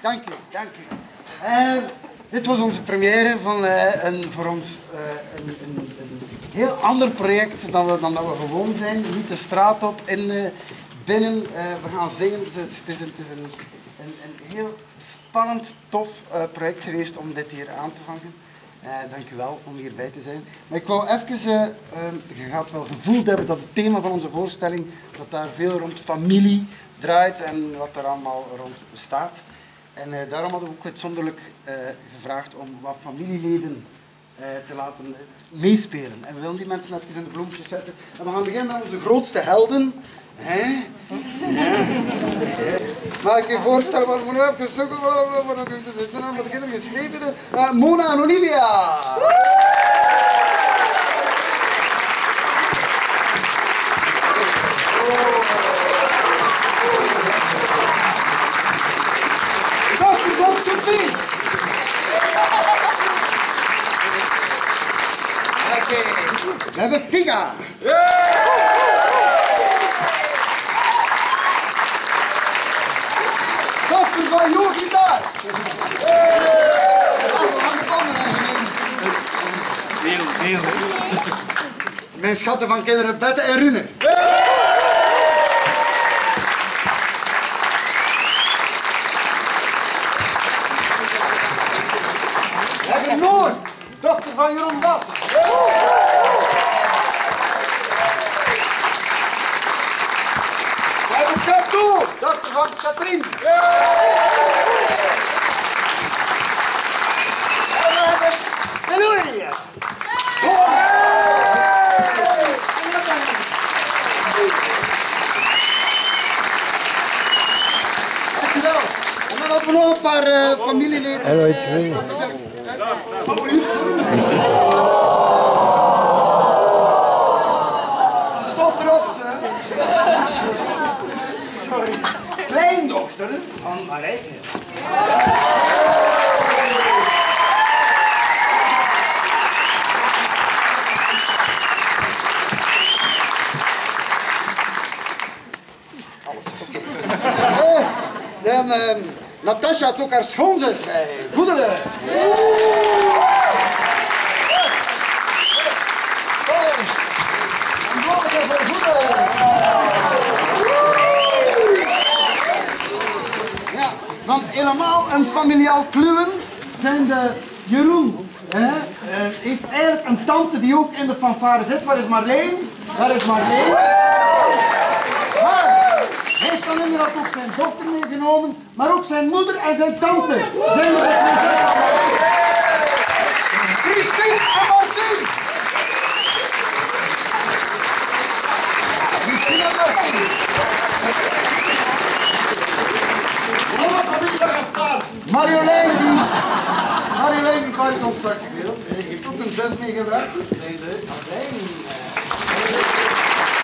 dank u, dank u. Uh, dit was onze première van eh, een, voor ons eh, een, een, een, heel ander project dan, dan dat we gewoon zijn. Niet de straat op in, eh, binnen. eh, we gaan zingen. Het, is, een, het is een, heel spannend, tof eh, project geweest om dit hier aan te vangen. Eh dank u wel om hierbij te zijn. Maar ik wou even, eh, je gaat wel gevoeld hebben dat het thema van onze voorstelling, dat daar veel rond familie draait en wat er allemaal rond bestaat. En daarom hadden we ook uitzonderlijk gevraagd om wat familieleden te laten eh, meespelen. En we willen die mensen even in de bloemetjes zetten. En we gaan beginnen met onze grootste helden. Hè? Ja. Mag ik je voorstellen, maar we moeten even zoeken wat wat- wat- wat- wat de kinderen geschreven? Uh, Mona en Olivia! We hebben Figa. Dokter van Joachim daar. Heel, heel. Mijn schatten van kinderen Bette en Rune. We dochter van Jeroen Bas. We hebben Kato, dochter van Katrien. En we hebben Eloia. Dankjewel. En dan hebben we nog een paar eh, familieleden. En weet je wie? Stop erop, hè. Sorry. Kleindochter van Marijke. Alles. Eh, Dan, ehm, Natasja ook haar schoonzus bij. Goedele. Een bloemetje voor Goedele. Ja, want helemaal een familiaal kluwen zijn de Jeroen. Hè? eh, heeft eigenlijk een tante die ook in de fanfare zit. Waar is Marleen? Waar is Marleen? Heeft dan inderdaad ook zijn dochter meegenomen, maar ook zijn moeder en zijn tante zijn mee. Christine en Martin! Christine en Martin! Marjolein die... Marjolein die kan je ons straks veel. Je hebt ook een zes meegebracht. Nee, nee.